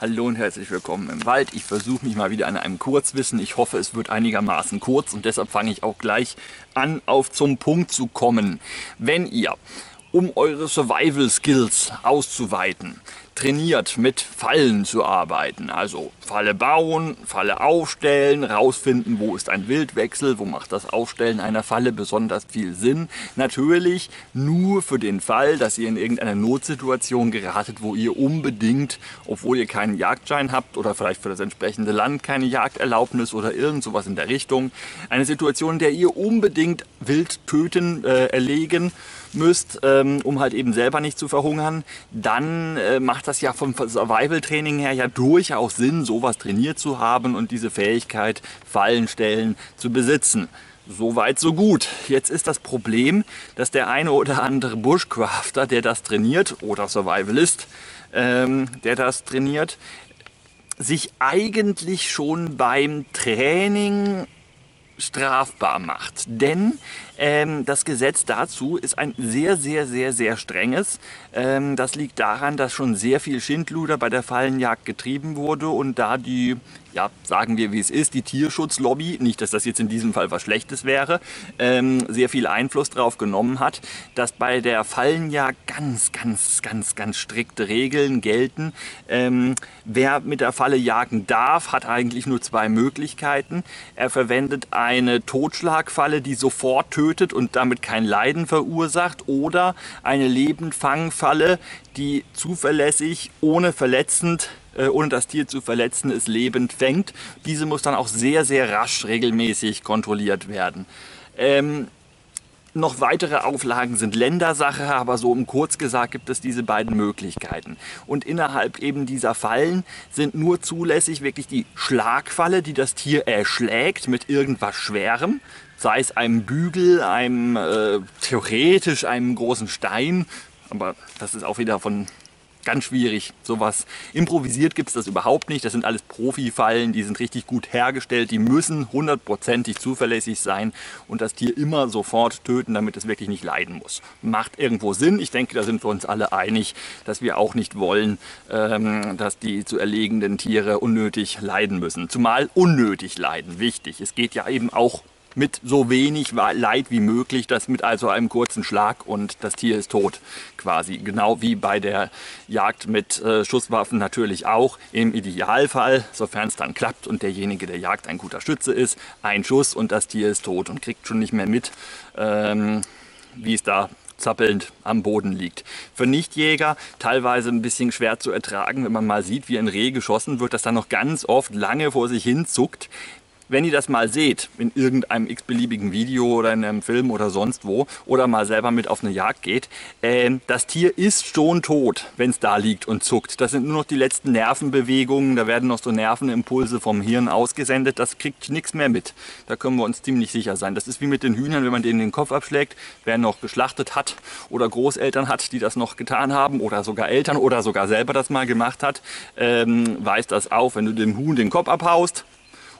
Hallo und herzlich willkommen im Wald. Ich versuche mich mal wieder an einem Kurzwissen. Ich hoffe, es wird einigermaßen kurz und deshalb fange ich auch gleich an, auf zum Punkt zu kommen. Wenn ihr, um eure Survival Skills auszuweiten, trainiert, mit Fallen zu arbeiten. Also Falle bauen, Falle aufstellen, rausfinden, wo ist ein Wildwechsel, wo macht das Aufstellen einer Falle besonders viel Sinn. Natürlich nur für den Fall, dass ihr in irgendeine Notsituation geratet, wo ihr unbedingt, obwohl ihr keinen Jagdschein habt oder vielleicht für das entsprechende Land keine Jagderlaubnis oder irgend sowas in der Richtung, eine Situation, in der ihr unbedingt wild töten, äh, erlegen müsst, ähm, um halt eben selber nicht zu verhungern, dann äh, macht das ja vom Survival-Training her ja durchaus Sinn, sowas trainiert zu haben und diese Fähigkeit, Fallen stellen, zu besitzen. Soweit, so gut. Jetzt ist das Problem, dass der eine oder andere Bushcrafter, der das trainiert, oder Survivalist, ähm, der das trainiert, sich eigentlich schon beim Training strafbar macht. Denn ähm, das Gesetz dazu ist ein sehr, sehr, sehr, sehr strenges. Ähm, das liegt daran, dass schon sehr viel Schindluder bei der Fallenjagd getrieben wurde und da die ja, sagen wir wie es ist, die Tierschutzlobby, nicht, dass das jetzt in diesem Fall was Schlechtes wäre, ähm, sehr viel Einfluss darauf genommen hat, dass bei der Fallenjagd ganz, ganz, ganz, ganz strikte Regeln gelten. Ähm, wer mit der Falle jagen darf, hat eigentlich nur zwei Möglichkeiten. Er verwendet eine Totschlagfalle, die sofort tötet und damit kein Leiden verursacht, oder eine Lebendfangfalle, die zuverlässig, ohne verletzend äh, ohne das Tier zu verletzen, es lebend fängt. Diese muss dann auch sehr, sehr rasch regelmäßig kontrolliert werden. Ähm, noch weitere Auflagen sind Ländersache, aber so im Kurz gesagt gibt es diese beiden Möglichkeiten. Und innerhalb eben dieser Fallen sind nur zulässig wirklich die Schlagfalle, die das Tier erschlägt mit irgendwas Schwerem, sei es einem Bügel, einem äh, theoretisch einem großen Stein, aber das ist auch wieder von ganz schwierig. Sowas improvisiert gibt es das überhaupt nicht. Das sind alles Profi-Fallen, die sind richtig gut hergestellt. Die müssen hundertprozentig zuverlässig sein und das Tier immer sofort töten, damit es wirklich nicht leiden muss. Macht irgendwo Sinn. Ich denke, da sind wir uns alle einig, dass wir auch nicht wollen, ähm, dass die zu erlegenden Tiere unnötig leiden müssen. Zumal unnötig leiden. Wichtig. Es geht ja eben auch mit so wenig Leid wie möglich, das mit also einem kurzen Schlag und das Tier ist tot quasi. Genau wie bei der Jagd mit äh, Schusswaffen natürlich auch. Im Idealfall, sofern es dann klappt und derjenige, der jagt, ein guter Schütze ist, ein Schuss und das Tier ist tot und kriegt schon nicht mehr mit, ähm, wie es da zappelnd am Boden liegt. Für Nichtjäger teilweise ein bisschen schwer zu ertragen, wenn man mal sieht, wie ein Reh geschossen wird, das dann noch ganz oft lange vor sich hin zuckt, wenn ihr das mal seht, in irgendeinem x-beliebigen Video oder in einem Film oder sonst wo, oder mal selber mit auf eine Jagd geht, äh, das Tier ist schon tot, wenn es da liegt und zuckt. Das sind nur noch die letzten Nervenbewegungen, da werden noch so Nervenimpulse vom Hirn ausgesendet, das kriegt nichts mehr mit. Da können wir uns ziemlich sicher sein. Das ist wie mit den Hühnern, wenn man denen den Kopf abschlägt, wer noch geschlachtet hat oder Großeltern hat, die das noch getan haben, oder sogar Eltern oder sogar selber das mal gemacht hat, ähm, weiß das auch, wenn du dem Huhn den Kopf abhaust,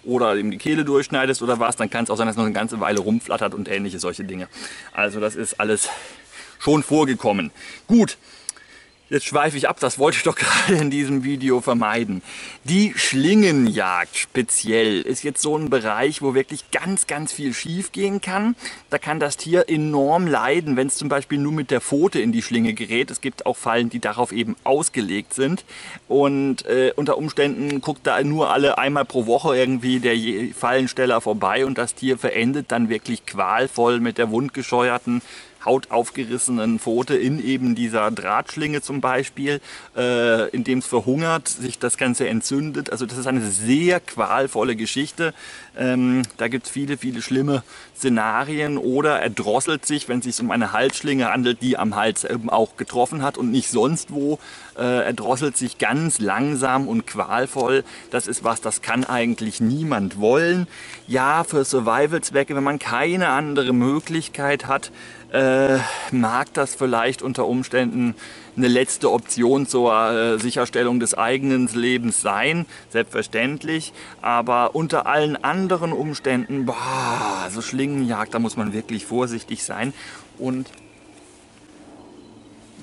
oder ihm die Kehle durchschneidest oder was, dann kann es auch sein, dass noch eine ganze Weile rumflattert und ähnliche solche Dinge. Also das ist alles schon vorgekommen. Gut, Jetzt schweife ich ab, das wollte ich doch gerade in diesem Video vermeiden. Die Schlingenjagd speziell ist jetzt so ein Bereich, wo wirklich ganz, ganz viel schief gehen kann. Da kann das Tier enorm leiden, wenn es zum Beispiel nur mit der Pfote in die Schlinge gerät. Es gibt auch Fallen, die darauf eben ausgelegt sind. Und äh, unter Umständen guckt da nur alle einmal pro Woche irgendwie der Fallensteller vorbei und das Tier verendet dann wirklich qualvoll mit der wundgescheuerten hautaufgerissenen Pfote in eben dieser Drahtschlinge zum Beispiel, äh, in dem es verhungert, sich das Ganze entzündet. Also das ist eine sehr qualvolle Geschichte. Ähm, da gibt es viele, viele schlimme Szenarien oder er drosselt sich, wenn es sich um eine Halsschlinge handelt, die am Hals eben auch getroffen hat und nicht sonst wo. Äh, er drosselt sich ganz langsam und qualvoll. Das ist was, das kann eigentlich niemand wollen. Ja, für Survival-Zwecke, wenn man keine andere Möglichkeit hat, äh, mag das vielleicht unter Umständen eine letzte Option zur äh, Sicherstellung des eigenen Lebens sein, selbstverständlich. Aber unter allen anderen Umständen, boah, so Schlingenjagd, da muss man wirklich vorsichtig sein. Und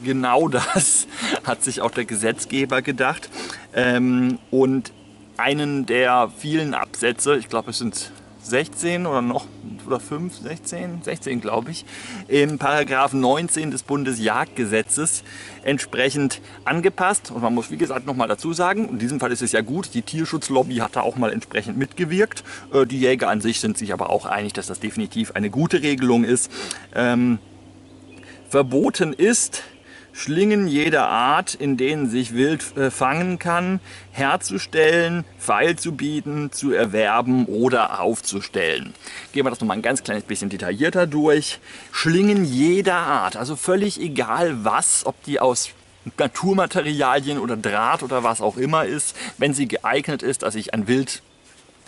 genau das hat sich auch der Gesetzgeber gedacht. Ähm, und einen der vielen Absätze, ich glaube es sind 16 oder noch oder 5, 16, 16 glaube ich, im Paragraph 19 des Bundesjagdgesetzes entsprechend angepasst. Und man muss wie gesagt nochmal dazu sagen, in diesem Fall ist es ja gut, die Tierschutzlobby hat da auch mal entsprechend mitgewirkt. Äh, die Jäger an sich sind sich aber auch einig, dass das definitiv eine gute Regelung ist. Ähm, verboten ist, Schlingen jeder Art, in denen sich Wild äh, fangen kann, herzustellen, feil zu erwerben oder aufzustellen. Gehen wir das nochmal ein ganz kleines bisschen detaillierter durch. Schlingen jeder Art, also völlig egal was, ob die aus Naturmaterialien oder Draht oder was auch immer ist, wenn sie geeignet ist, dass ich ein Wild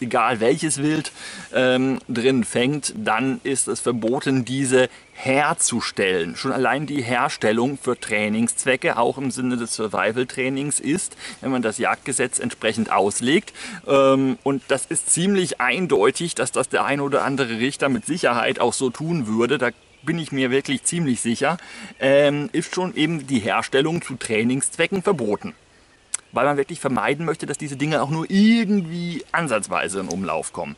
egal welches Wild ähm, drin fängt, dann ist es verboten, diese herzustellen. Schon allein die Herstellung für Trainingszwecke, auch im Sinne des Survival-Trainings ist, wenn man das Jagdgesetz entsprechend auslegt. Ähm, und das ist ziemlich eindeutig, dass das der ein oder andere Richter mit Sicherheit auch so tun würde. Da bin ich mir wirklich ziemlich sicher, ähm, ist schon eben die Herstellung zu Trainingszwecken verboten weil man wirklich vermeiden möchte, dass diese Dinge auch nur irgendwie ansatzweise in Umlauf kommen.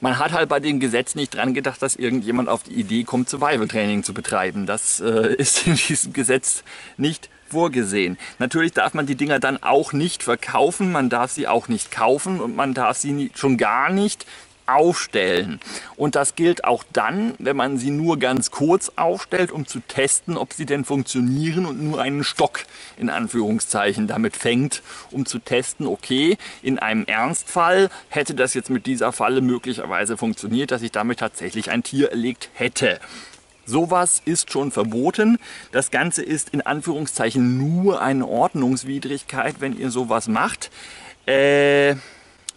Man hat halt bei dem Gesetz nicht dran gedacht, dass irgendjemand auf die Idee kommt, Survival-Training zu betreiben. Das äh, ist in diesem Gesetz nicht vorgesehen. Natürlich darf man die Dinger dann auch nicht verkaufen, man darf sie auch nicht kaufen und man darf sie nie, schon gar nicht aufstellen. Und das gilt auch dann, wenn man sie nur ganz kurz aufstellt, um zu testen, ob sie denn funktionieren und nur einen Stock in Anführungszeichen damit fängt, um zu testen, okay, in einem Ernstfall hätte das jetzt mit dieser Falle möglicherweise funktioniert, dass ich damit tatsächlich ein Tier erlegt hätte. Sowas ist schon verboten. Das Ganze ist in Anführungszeichen nur eine Ordnungswidrigkeit, wenn ihr sowas macht. Äh,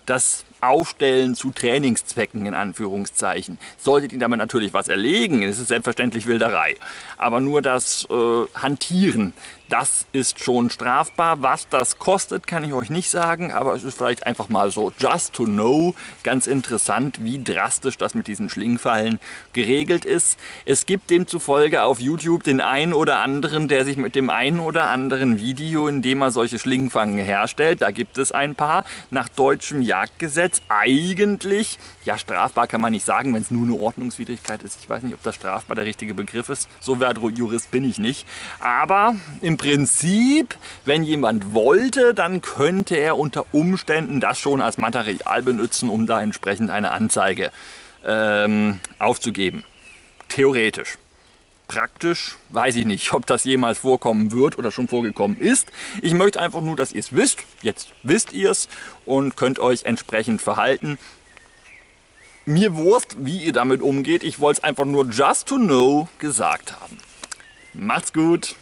das Aufstellen zu Trainingszwecken in Anführungszeichen. Solltet ihr damit natürlich was erlegen, ist es selbstverständlich Wilderei. Aber nur das äh, Hantieren das ist schon strafbar. Was das kostet, kann ich euch nicht sagen, aber es ist vielleicht einfach mal so just to know, ganz interessant, wie drastisch das mit diesen Schlingfallen geregelt ist. Es gibt demzufolge auf YouTube den einen oder anderen, der sich mit dem einen oder anderen Video, in dem er solche Schlingfangen herstellt, da gibt es ein paar, nach deutschem Jagdgesetz eigentlich, ja strafbar kann man nicht sagen, wenn es nur eine Ordnungswidrigkeit ist. Ich weiß nicht, ob das strafbar der richtige Begriff ist. So wert Jurist bin ich nicht. Aber im Prinzip, wenn jemand wollte, dann könnte er unter Umständen das schon als Material benutzen, um da entsprechend eine Anzeige ähm, aufzugeben. Theoretisch. Praktisch weiß ich nicht, ob das jemals vorkommen wird oder schon vorgekommen ist. Ich möchte einfach nur, dass ihr es wisst. Jetzt wisst ihr es und könnt euch entsprechend verhalten. Mir Wurst, wie ihr damit umgeht. Ich wollte es einfach nur just to know gesagt haben. Macht's gut!